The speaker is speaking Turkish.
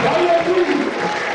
Vay